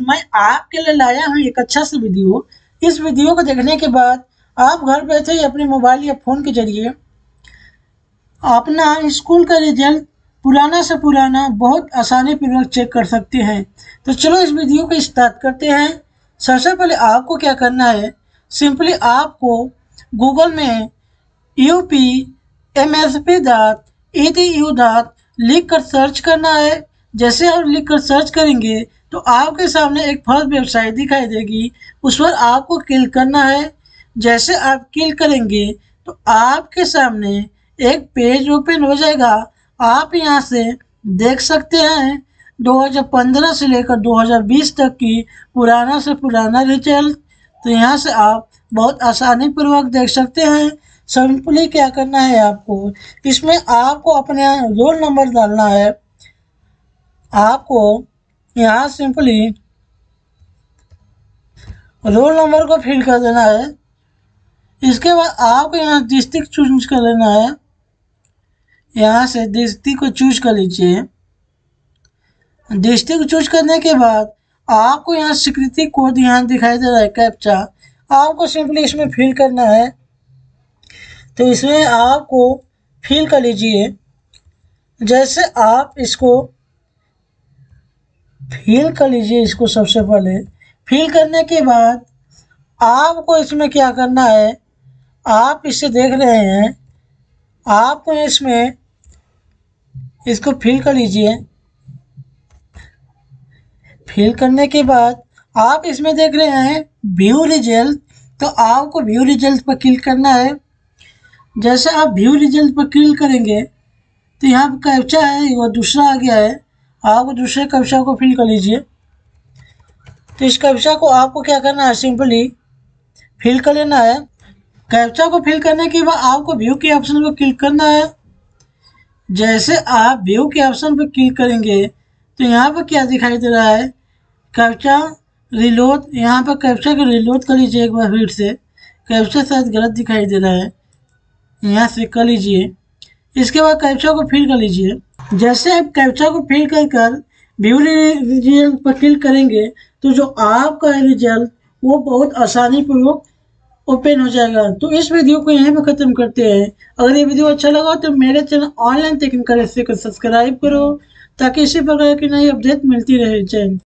मैं आपके लिए लाया हूँ एक अच्छा सा वीडियो इस वीडियो को देखने के बाद आप घर बैठे ही अपने मोबाइल या फ़ोन के ज़रिए अपना स्कूल का रिज़ल्ट पुराना से पुराना, बहुत आसानी पूर्वक चेक कर सकते हैं। तो चलो इस वीडियो को स्टार्ट करते हैं। सबसे पहले आपको क्या करना है सिंपली आपको गूगल में U P M S P dot E T U dot लिख कर सर्च करना है। जैसे आप लिख कर सर्च करेंगे तो आपके सामने एक फ़र्स्ट वेबसाइट दिखाई देगी। उस पर आपको क्लिक करना है। जैसे आप क्लिक करेंगे तो आपके सामने एक पेज ओपन हो जाएगा। आप यहाँ से देख सकते हैं 2015 से लेकर 2020 तक की पुराना से पुराना रिज़ल्ट। तो यहाँ से आप बहुत आसानी पूर्वक देख सकते हैं। सिंपली क्या करना है आपको? इसमें आपको अपने रोल नंबर डालना है। आपको यहाँ सिंपली। रोल नंबर को फिल कर देना है। इसके बाद आपको यहाँ डिस्ट्रिक्ट चूज़ कर लेना है। यहाँ से डिस्ट्रिक्ट को चूज़ कर लीजिए। डिस्ट्रिक्ट चूज़ करने के बाद आपको यहाँ स्वीकृति कोड यहाँ दिखाई दे रहा है, कैप्चा। आपको सिंपली इसमें फिल करना है। तो इसमें आपको फिल कर लीजिए। जैसे आप इसको फिल कर लीजिए इसको सबसे पहले। फिल करने के बाद आपको इसमें क्या करना है, आप इसे देख रहे हैं, आपको इसमें इसको फिल कर लीजिए। फिल करने के बाद आप इसमें देख रहे हैं व्यू रिज़ल्ट तो आपको व्यू रिज़ल्ट पर क्लिक करना है। जैसे आप व्यू रिज़ल्ट पर क्लिक करेंगे तो यहाँ पर कैप्चा है वो दूसरा आ गया है। आप दूसरे कैप्चा को फिल कर लीजिए। तो इस कैप्चा को आपको क्या करना है? सिंपली फिल कर लेना है। कैप्चा को फिल करने के बाद आपको व्यू के ऑप्शन पर क्लिक करना है। जैसे आप व्यू के ऑप्शन पर क्लिक करेंगे तो यहाँ पर क्या दिखाई दे रहा है? कैप्चा रिलोड यहाँ पर कैप्चा को रिलोड कर लीजिए एक बार फिर से। कैप्चा शायद गलत दिखाई दे रहा है। यहाँ से कर लीजिए। इसके बाद कैप्चा को फिल कर लीजिए। जैसे आप कैप्चा को फिल कर कर व्यू रिज़ल्ट पर क्लिक करेंगे तो जो आपका रिज़ल्ट वो बहुत आसानी पूर्वक ओपन हो जाएगा। तो इस वीडियो को यहीं पर ख़त्म करते हैं। अगर ये वीडियो अच्छा लगा तो मेरे चैनल ऑनलाइन टेक्निकल को सब्सक्राइब करो, ताकि इसी प्रकार की नई अपडेट मिलती रहे। जय